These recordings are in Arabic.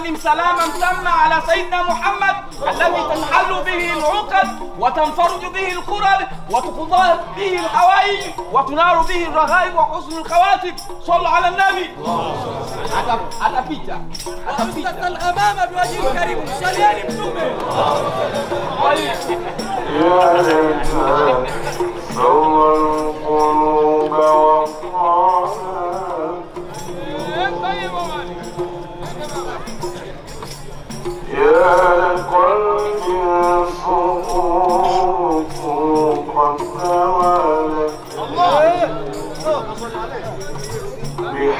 وسلم سلاما تاما على سيدنا محمد الذي تنحل به العقد وتنفرج به الكرب وتقضى به الحوائج وتنار به الرغائب وحسن الخواتم. صلوا على النبي. Ata- atapita atapita الأمام بوجه الكريم صليان متومه يا ليتها سوى القلوب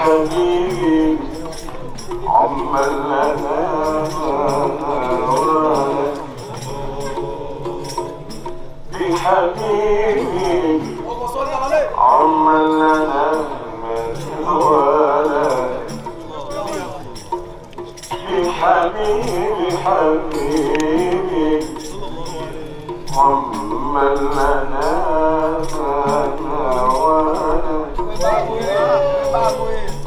بحبيب عمن لنا بحبيب عمن لنا بحبيب حبيبي عمن لنا بحبيب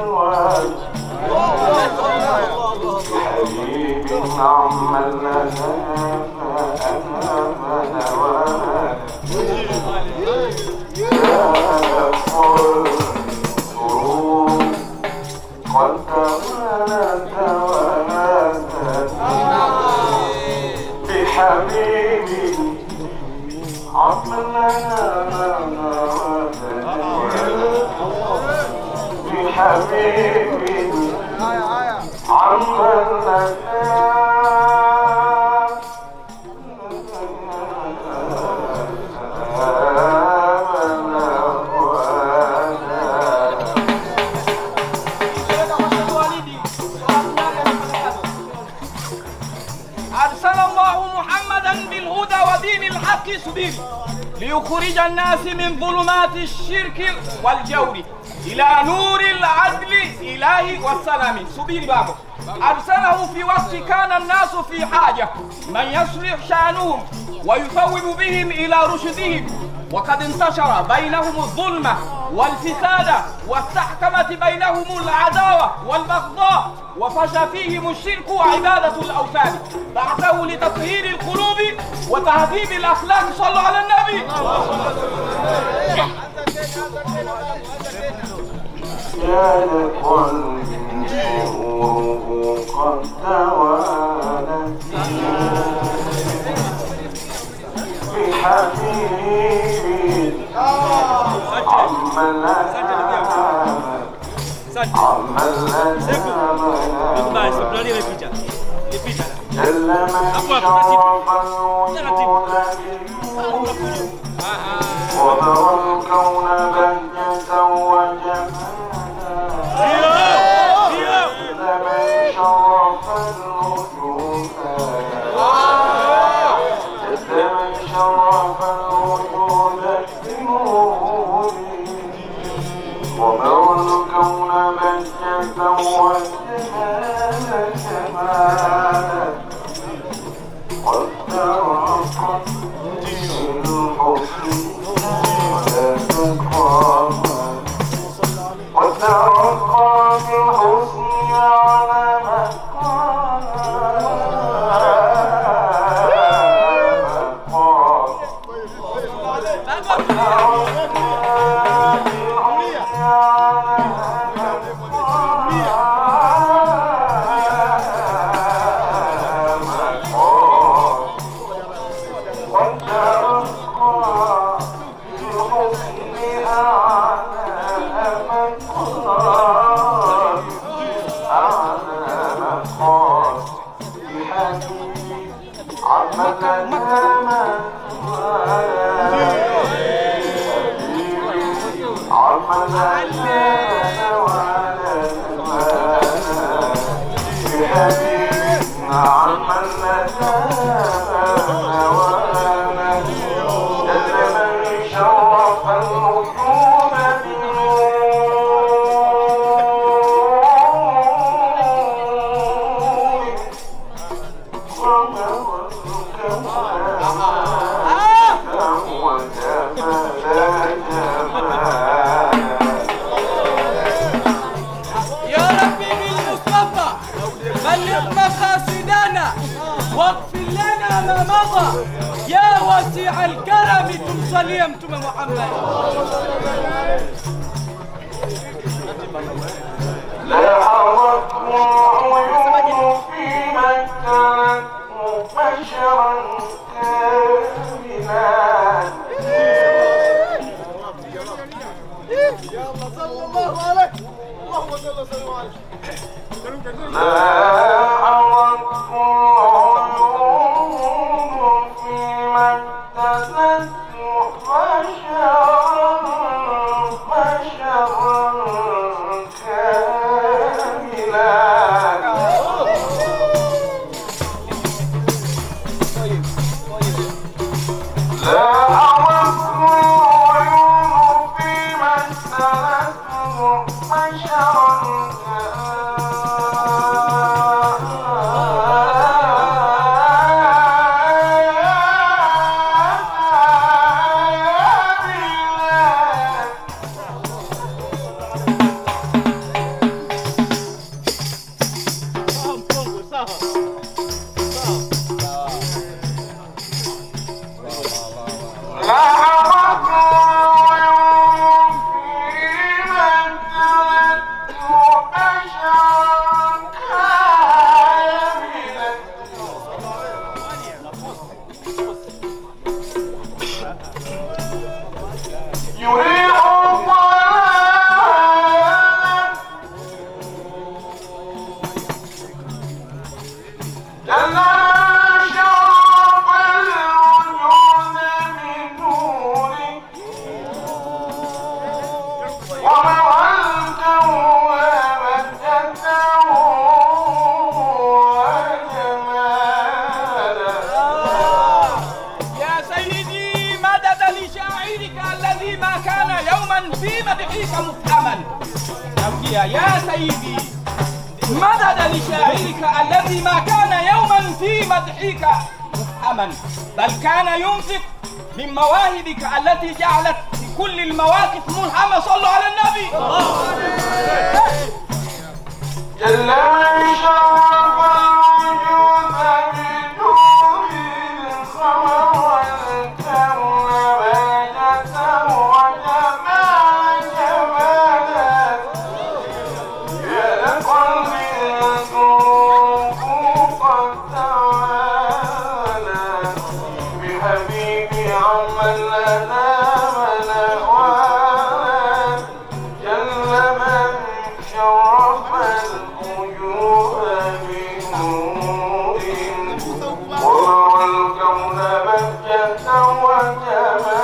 تواجه حبيبي نعمل لنا أنا منوانا يا قل صروف قد توالت توالت بحبيبي أرسل الله محمدا بالهدى ودين الحق سبيل ليخرج الناس من ظلمات الشرك والجور. إلى نور العدل إله والسلام. سبيل بابه أرسله في وقت كان الناس في حاجة. من يصلح شأنهم ويثوب بهم إلى رشدهم. وقد انتشر بينهم الظلمة والفساد واستحكمت بينهم العداوة والبغضاء وفشى فيهم الشرك وعبادة الأوثان. بعثه لتطهير القلوب وتهذيب الأخلاق. صلوا على النبي. يا لقلبي قد توالت بحبيبي وبرى الكون Oh. يا سيدي مدد لشاعرك الذي ما كان يوما في مدحك مفهما بل كان ينفق من مواهبك التي جعلت في كل المواقف ملهمه صلوا على النبي. الله الله من جن وجمل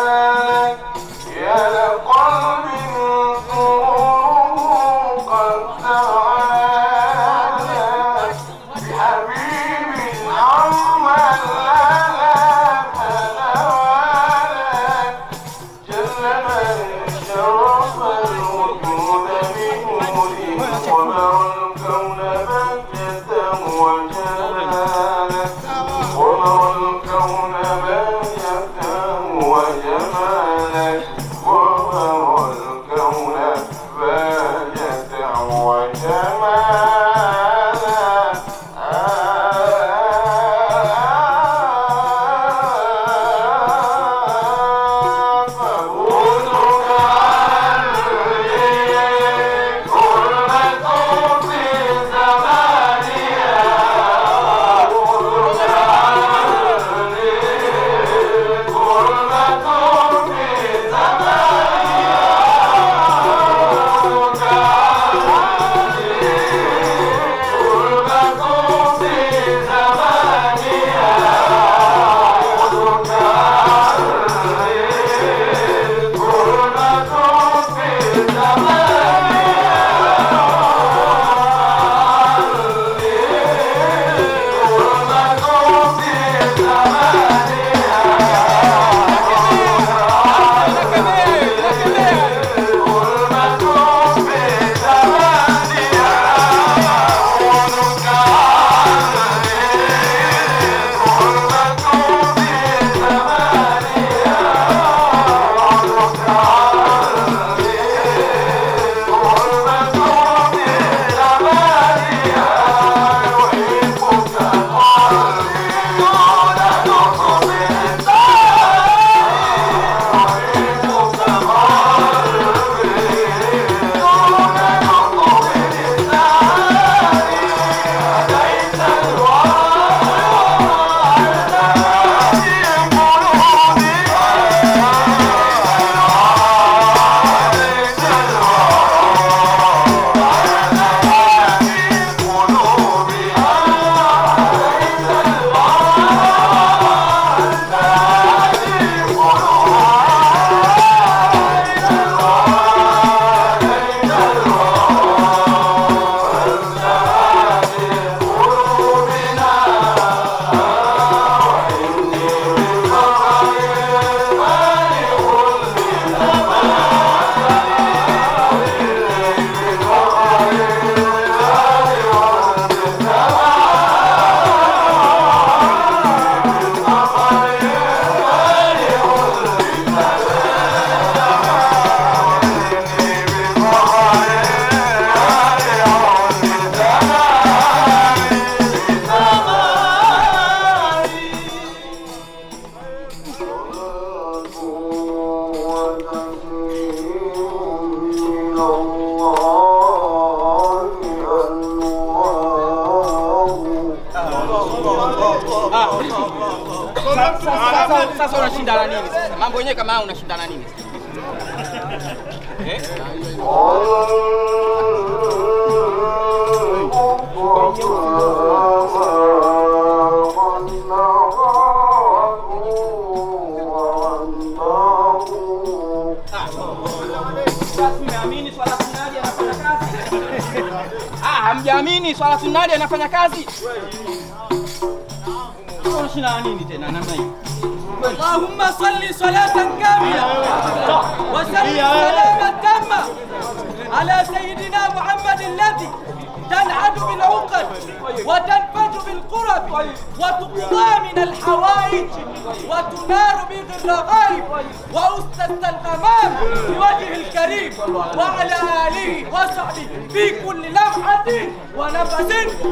Mambo yenyewe kama unashindana nini? Eh? Ah, hamjaamini swala sunali anafanya kazi? Unashindana nini tena namna hii? اللهم صل صلاة كاملة. وسلم سلاما تاما على سيدنا محمد الذي تنعد بالعقد وتنفج بالقرب وتقضى من الحوائج وتنار به الرغائب وأستاذ الغمام بوجه الكريم وعلى آله وصحبه في كل لمحة ونفس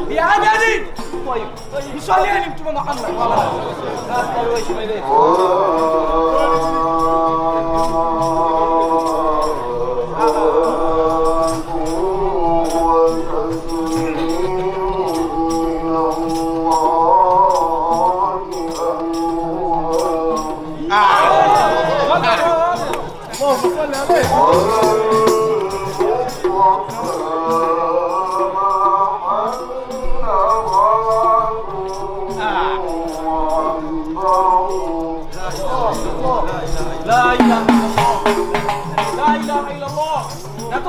بعدد مصليين متوم محمد لا إله إلا الله. لا إله إلا الله. لا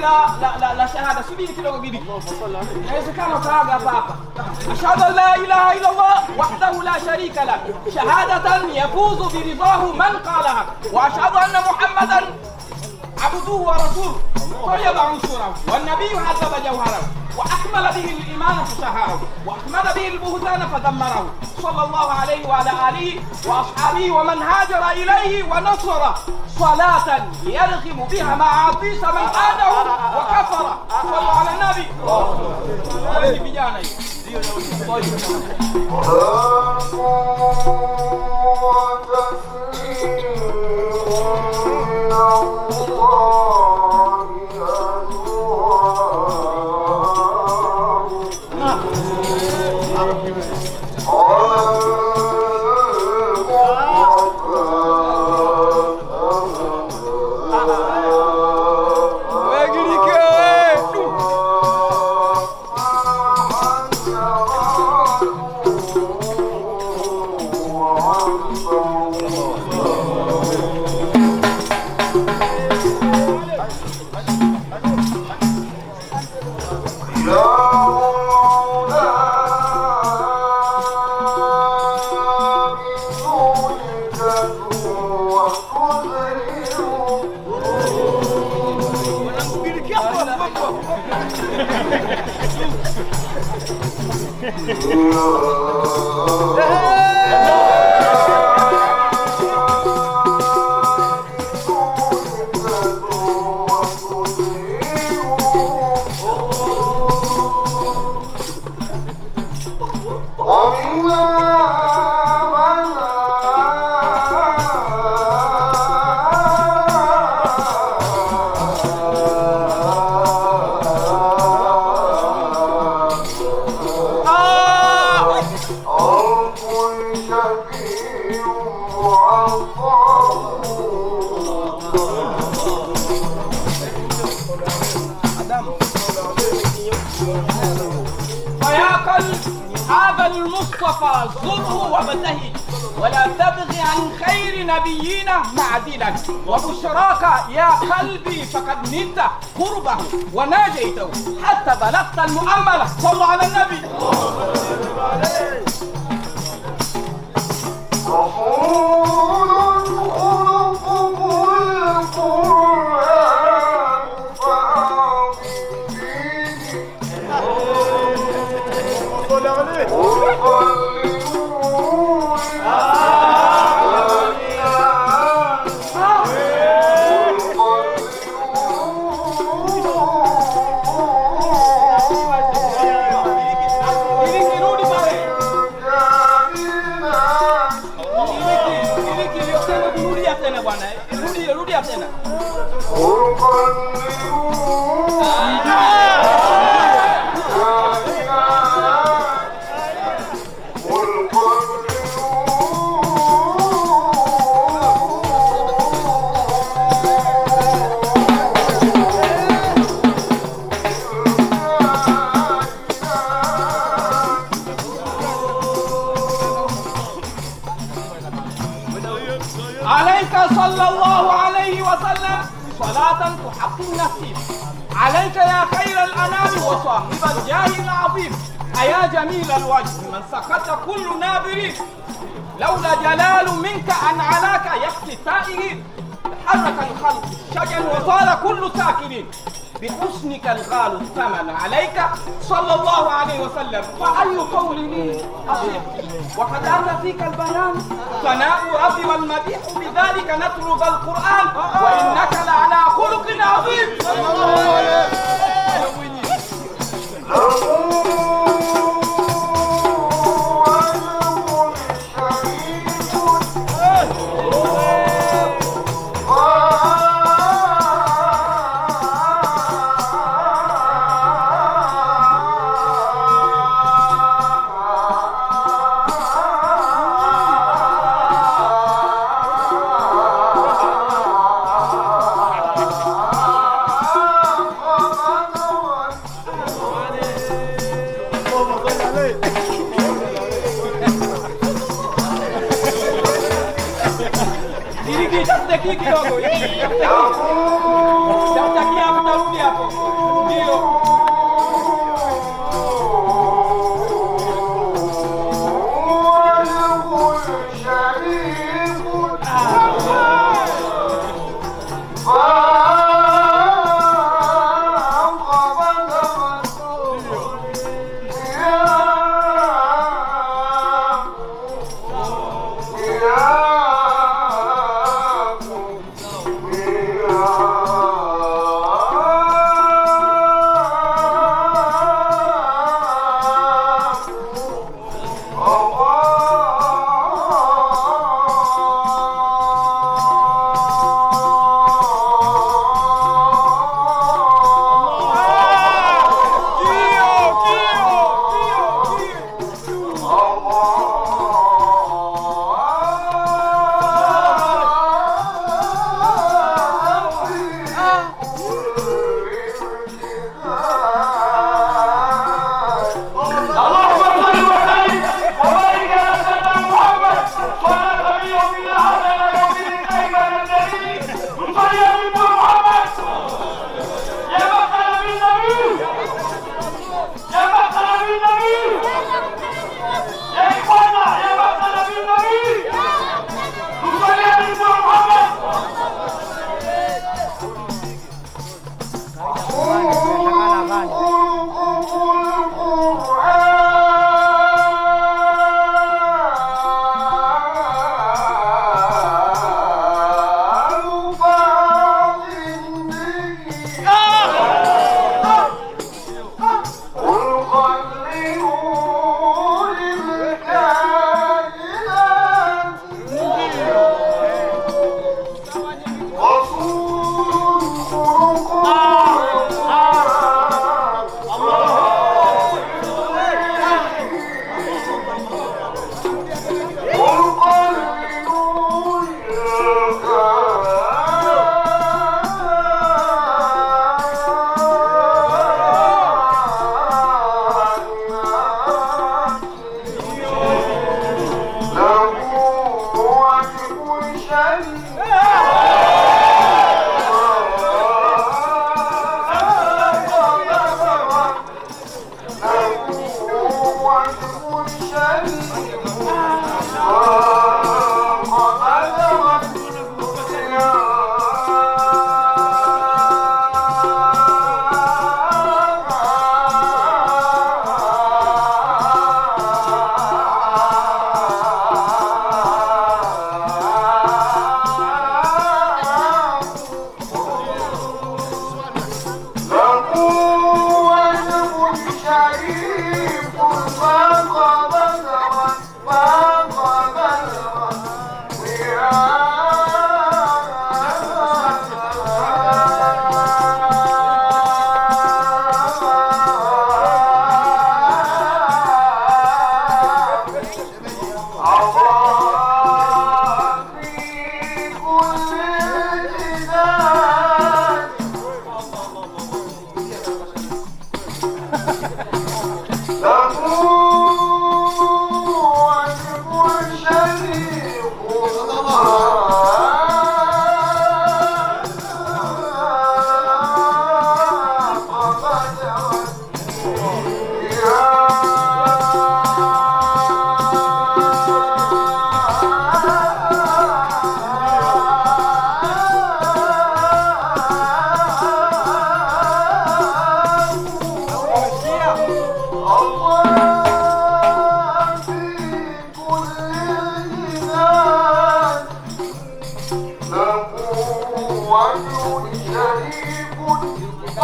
لا لا لا لا شهادة. سيدي كده قبيبي الله صل على أشهد أن لا إله إلا الله وحده لا شريك له. شهادة يفوز برضاه من قالها. وأشهد أن محمدا عبده ورسوله. طيب عنصره والنبي عذب جوهره. وأكمل به الإيمان فشهره واحمد به البهتان فدمره. صلى الله عليه وعلى آله وأصحابه ومن هاجر إليه ونصره صلاة يرغم بها معاطيس من عاده وكفر. صلوا على النبي. طيب. Yeah. خير نبينا معدلا وبشراك يا قلبي فقد نلت قربه وناجيته. حتى بلغت المؤملة صلوا على النبي. تحقق نفسي عليك يا خير الأنام وصاحب الجاه العظيم. أيا جميل الوجه من سقط كل نابر لولا جلال منك أن علاك يكفي التائهين حرك الخلق شجا وصار كل ساكنين. بحسنك الغال الثمن عليك صلى الله عليه وسلم. فأي قول لي أصيب وقد أتى فيك البيان ثناء ربي والمديح بذلك نترك القرآن وإنك لعلى خلق عظيم. 얘기하고 얘기하고 我，我，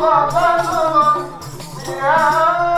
我，我，我。